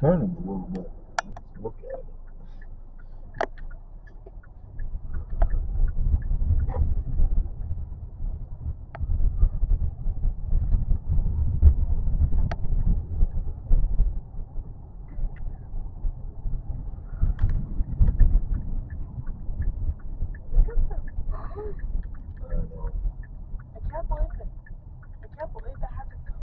turn them a little bit.